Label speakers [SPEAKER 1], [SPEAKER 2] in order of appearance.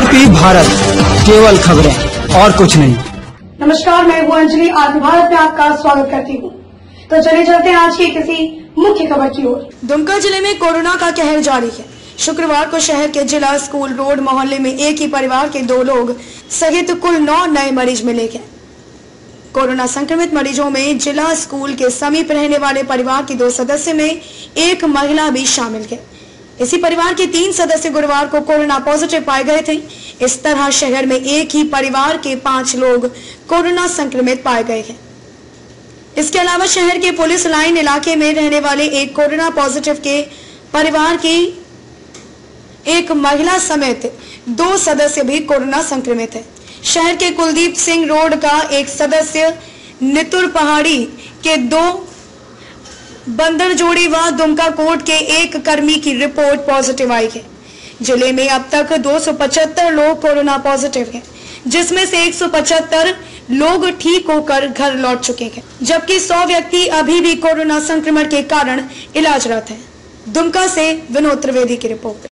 [SPEAKER 1] केवल खबरें और कुछ नहीं।
[SPEAKER 2] नमस्कार मैं हूँ अंजलि आदि भारत में आपका स्वागत करती हूँ। तो चले चलते हैं आज की किसी मुख्य खबर की ओर।
[SPEAKER 3] दुमका ज़िले में कोरोना का कहर जारी है। शुक्रवार को शहर के जिला स्कूल रोड मोहल्ले में एक ही परिवार के दो लोग सहित कुल नौ नए मरीज़ मिले हैं कोरोना संक्रमित मरीजों में जिला स्कूल के समीप रहने वाले परिवार के दो सदस्य में एक महिला भी शामिल है। इसी परिवार के तीन सदस्य गुरुवार को कोरोना पॉजिटिव पाए गए थे। इस तरह शहर में एक ही परिवार के पाँच लोग कोरोना संक्रमित पाए गए हैं। इसके अलावा शहर के पुलिस लाइन इलाके में रहने वाले एक कोरोना पॉजिटिव के परिवार की एक महिला समेत दो सदस्य भी कोरोना संक्रमित है। शहर के कुलदीप सिंह रोड का एक सदस्य नितुर पहाड़ी के दो बंदर जोड़ी व दुमका कोर्ट के एक कर्मी की रिपोर्ट पॉजिटिव आई है। ज़िले में अब तक 275 लोग कोरोना पॉजिटिव हैं, जिसमें से 175 लोग ठीक होकर घर लौट चुके हैं, जबकि 100 व्यक्ति अभी भी कोरोना संक्रमण के कारण इलाजरत हैं। दुमका से विनोद त्रिवेदी की रिपोर्ट।